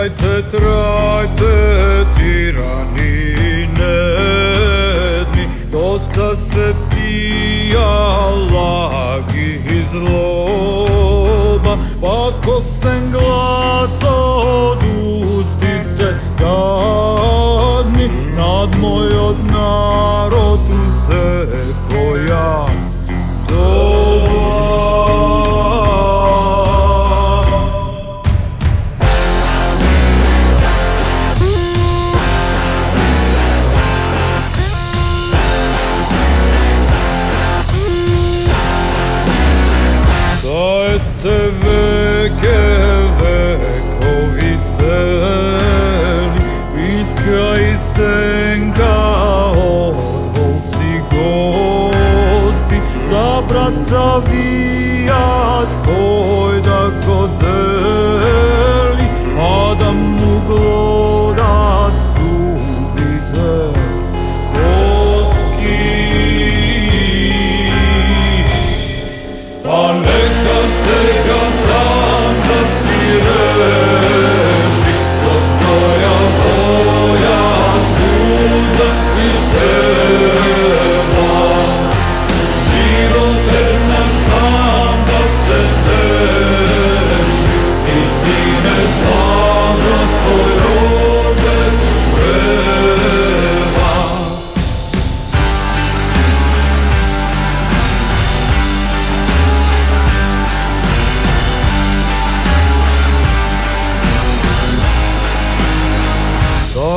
Trajte, trajte, tirani nedni, dosta se pija lagi i zloba, pa ko sam glas... Сенка од волци гости За брат завијат кој да го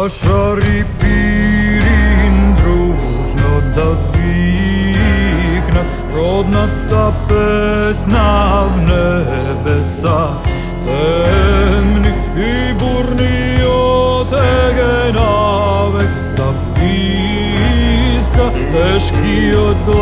Kašari pirin družno da vikna Rodna ta pesna v nebesa Temni i burni otege navek Ta piska teški od